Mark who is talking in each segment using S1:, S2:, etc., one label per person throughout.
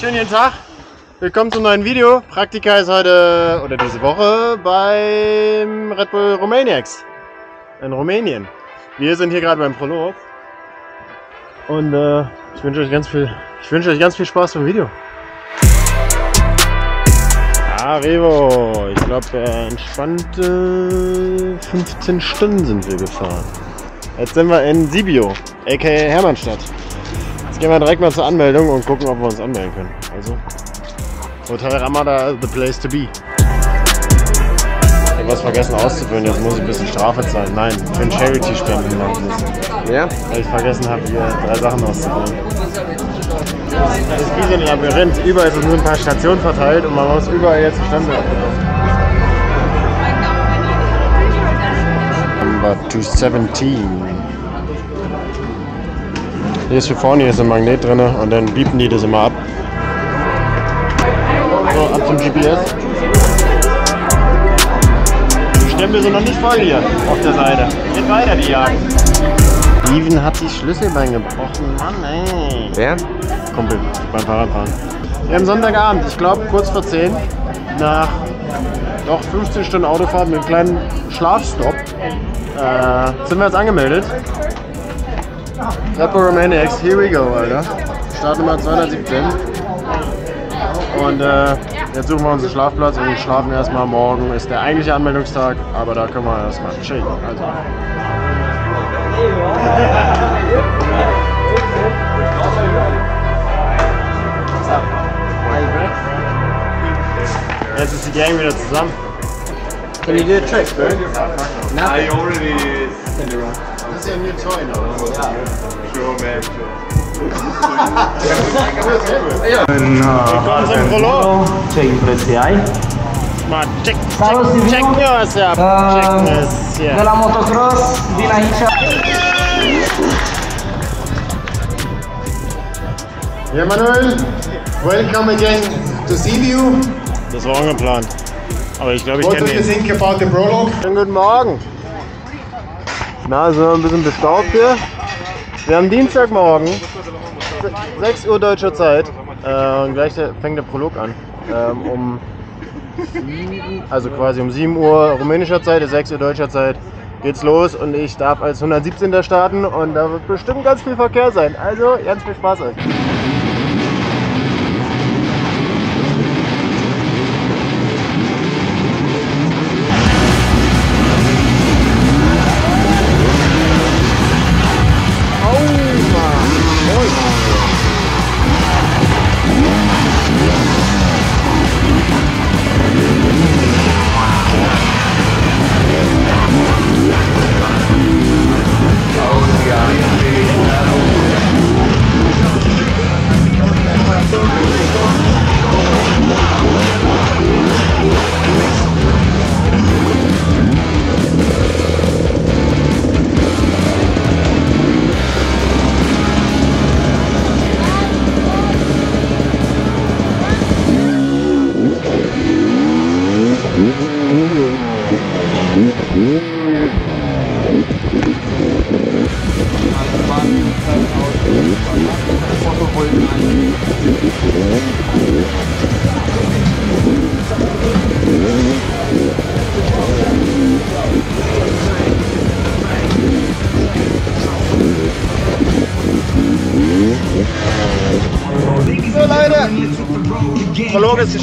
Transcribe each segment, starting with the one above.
S1: Schönen guten Tag. Willkommen zum neuen Video. Praktika ist heute oder diese Woche beim Red Bull Romaniacs in Rumänien. Wir sind hier gerade beim Prolog und äh, ich wünsche euch ganz viel, ich wünsche euch ganz viel Spaß beim Video. Ja, Revo, ich glaube äh, entspannte 15 Stunden sind wir gefahren. Jetzt sind wir in Sibio, aka Hermannstadt. Jetzt gehen wir direkt mal zur Anmeldung und gucken, ob wir uns anmelden können. Also, Hotel Ramada, the place to be. Ich habe was vergessen auszufüllen, jetzt muss ich ein bisschen Strafe zahlen. Nein, für ein Charity-Spenden machen müssen.
S2: Ja?
S1: Weil ich vergessen habe, hier drei Sachen auszufüllen. Das ist wie so ein Labyrinth. Überall sind ein paar Stationen verteilt und man muss überall jetzt Stände ablaufen. Number 217. Hier ist für vorne hier ist ein Magnet drin und dann biepen die das immer ab. So, ab zum GPS. Die Stempel sind noch nicht voll hier auf der Seite. Geht weiter die Jagd. Steven hat die Schlüsselbein gebrochen. Mann, ey.
S2: Wer?
S1: Kumpel beim Fahrradfahren. Wir haben Sonntagabend, ich glaube kurz vor 10, nach doch 15 Stunden Autofahrt mit einem kleinen Schlafstopp, äh, sind wir jetzt angemeldet. Bull Romaniacs, here we go, Alter. Startnummer 217. Und äh, jetzt suchen wir uns einen Schlafplatz und schlafen erstmal. Morgen ist der eigentliche Anmeldungstag, aber da können wir erstmal chillen. Also. Jetzt ist die Gang wieder zusammen.
S2: Can you do a trick, bro?
S3: I already
S1: ist ja ein new toy, ne?
S3: Sure, man, sure.
S1: Prolog.
S4: Ce ai?
S1: Mal check,
S4: Salut,
S1: check,
S4: Silviu.
S1: check yourself.
S4: Uh,
S1: Check this,
S4: De la motocross, vin aici.
S1: Ja, Manuel, welcome again to Sibiu. Das war ungeplant. Aber ich glaube, ich
S5: What
S1: kenne
S5: do you
S1: den.
S5: think about the prologue?
S1: Schönen guten Morgen. Na, sind wir ein bisschen bestaubt hier. Wir haben Dienstagmorgen, 6 Uhr deutscher Zeit. Äh, und gleich fängt der Prolog an. Ähm, um 7, also quasi um 7 Uhr rumänischer Zeit, ist 6 Uhr deutscher Zeit, geht's los und ich darf als 117. starten und da wird bestimmt ganz viel Verkehr sein. Also ganz viel Spaß euch.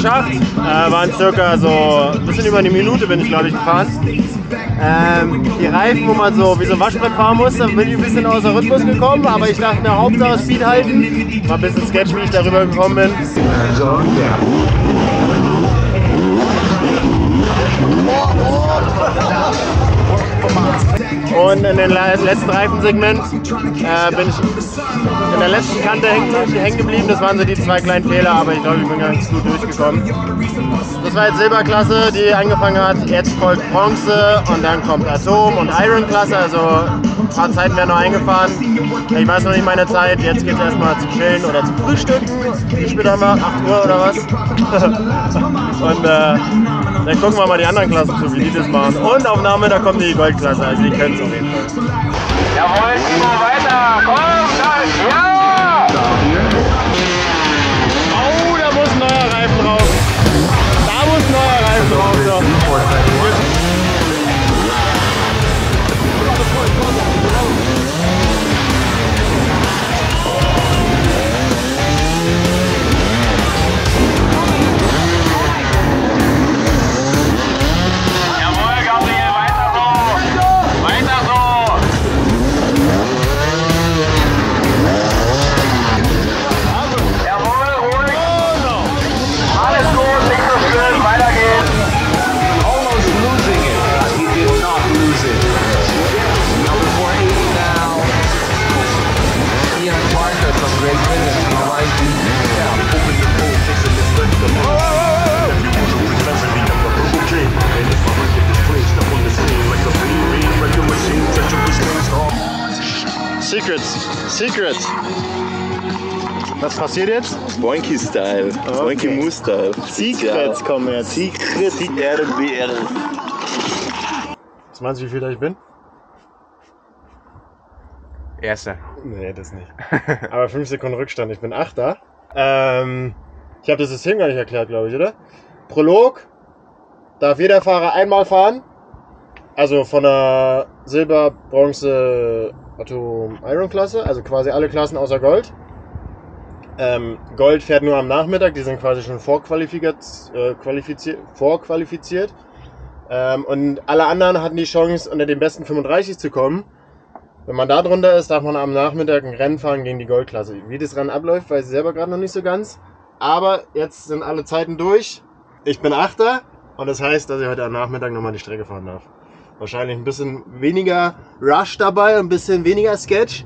S1: Geschafft. Äh, waren circa so ein bisschen über eine Minute bin ich glaube ich gefahren. Ähm, die Reifen, wo man so wie so ein Waschbrett fahren muss, da bin ich ein bisschen außer Rhythmus gekommen, aber ich dachte mir Hauptsache Speed halten. War ein bisschen sketch, wie ich darüber gekommen bin. Und in dem letzten Reifensegment äh, bin ich in der letzten Kante hängen, geblieben. Das waren so die zwei kleinen Fehler, aber ich glaube, ich bin ganz gut durchgekommen. Das war jetzt Silberklasse, die angefangen hat. Jetzt folgt Bronze und dann kommt Atom und Iron-Klasse. Also ein paar Zeiten werden noch eingefahren. Ich weiß noch nicht meine Zeit. Jetzt geht es erstmal zu chillen oder zu frühstücken. Wie spät haben wir? 8 Uhr oder was? und äh, dann gucken wir mal die anderen Klassen zu, wie die das machen. Und auf Nachmittag kommt die Goldklasse, also die können es auf jeden Fall.
S4: Jawohl, weiter. Komm, dann,
S1: Secret. Was passiert jetzt?
S3: Boinky Style. Boinky Moo Style.
S1: Secrets kommen jetzt.
S3: Secret RBL.
S1: Was meinst du, wie viel da ich bin?
S2: Erster.
S1: Nee, das nicht. Aber 5 Sekunden Rückstand. Ich bin Achter. Ähm, ich habe das System gar nicht erklärt, glaube ich, oder? Prolog darf jeder Fahrer einmal fahren. Also von der Silber, Bronze, Atom, Iron Klasse. Also quasi alle Klassen außer Gold. Ähm, Gold fährt nur am Nachmittag. Die sind quasi schon vorqualifiziert. Äh, qualifiziert, vorqualifiziert. Ähm, und alle anderen hatten die Chance, unter den besten 35 zu kommen. Wenn man da drunter ist, darf man am Nachmittag ein Rennen fahren gegen die Goldklasse. Wie das Rennen abläuft, weiß ich selber gerade noch nicht so ganz. Aber jetzt sind alle Zeiten durch. Ich bin Achter und das heißt, dass ich heute am Nachmittag nochmal die Strecke fahren darf. Wahrscheinlich ein bisschen weniger Rush dabei, ein bisschen weniger Sketch.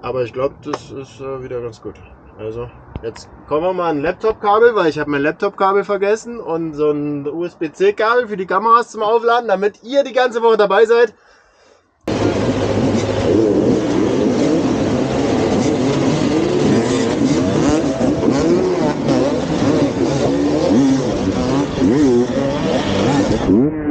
S1: Aber ich glaube, das ist äh, wieder ganz gut. Also, jetzt kommen wir mal ein Laptop-Kabel, weil ich habe mein Laptop-Kabel vergessen und so ein USB-C-Kabel für die Kameras zum Aufladen, damit ihr die ganze Woche dabei seid.
S5: Freestyle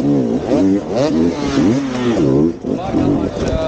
S5: Thank you.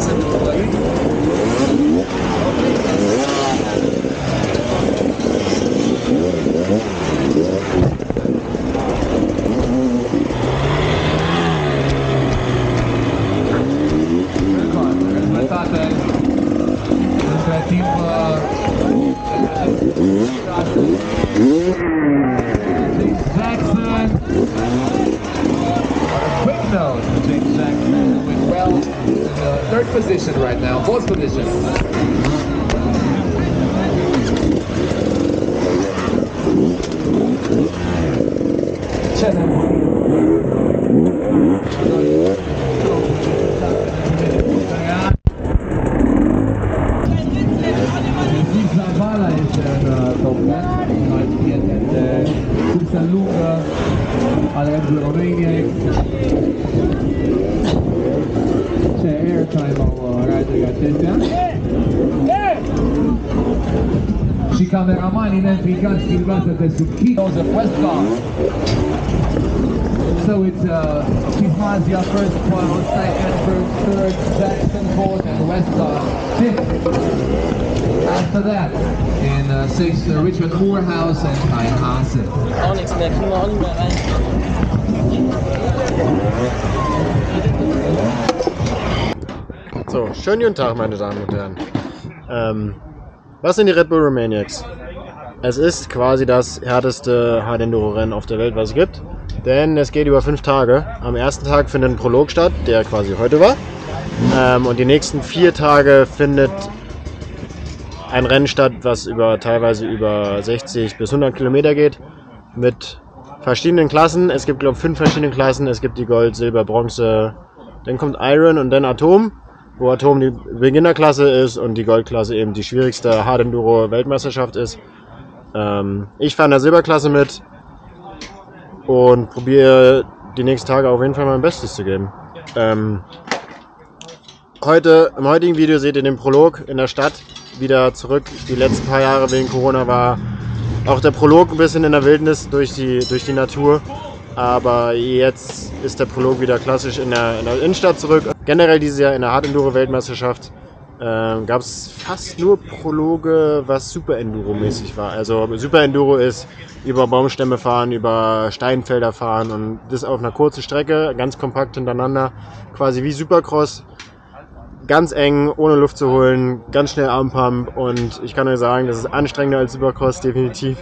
S5: sind wir third position right now, fourth position. Airtime. Și cameramanii neînfricați filmează de sub key. Joseph Westcott. So it's uh, first, Poirot second, Burke third, Jackson fourth, and Westcott fifth. After that, in uh, sixth, uh, Richard Moorhouse and Kai Hansen.
S1: So, schönen guten Tag, meine Damen und Herren. Ähm, was sind die Red Bull Romaniacs? Es ist quasi das härteste Hard Enduro Rennen auf der Welt, was es gibt. Denn es geht über fünf Tage. Am ersten Tag findet ein Prolog statt, der quasi heute war. Ähm, und die nächsten vier Tage findet ein Rennen statt, was über teilweise über 60 bis 100 Kilometer geht. Mit verschiedenen Klassen. Es gibt, glaube ich, fünf verschiedene Klassen. Es gibt die Gold, Silber, Bronze. Dann kommt Iron und dann Atom wo Atom die Beginnerklasse ist und die Goldklasse eben die schwierigste Hard Enduro Weltmeisterschaft ist. Ähm, ich fahre in der Silberklasse mit und probiere die nächsten Tage auf jeden Fall mein Bestes zu geben. Ähm, heute, im heutigen Video seht ihr den Prolog in der Stadt wieder zurück. Die letzten paar Jahre wegen Corona war auch der Prolog ein bisschen in der Wildnis durch die, durch die Natur. Aber jetzt ist der Prolog wieder klassisch in der, in der Innenstadt zurück. Generell dieses Jahr in der Hard Enduro Weltmeisterschaft ähm, gab es fast nur Prologe, was Super Enduro mäßig war. Also Super Enduro ist über Baumstämme fahren, über Steinfelder fahren und das auf einer kurzen Strecke, ganz kompakt hintereinander, quasi wie Supercross. Ganz eng, ohne Luft zu holen, ganz schnell Armpump und ich kann euch sagen, das ist anstrengender als Supercross, definitiv.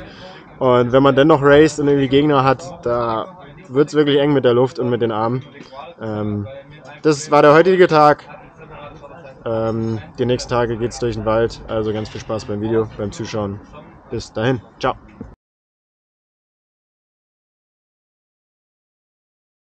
S1: Und wenn man dann noch raced und irgendwie Gegner hat, da wird es wirklich eng mit der Luft und mit den Armen. Ähm, das war der heutige Tag. Ähm, die nächsten Tage geht's durch den Wald. Also ganz viel Spaß beim Video, beim Zuschauen. Bis dahin. Ciao.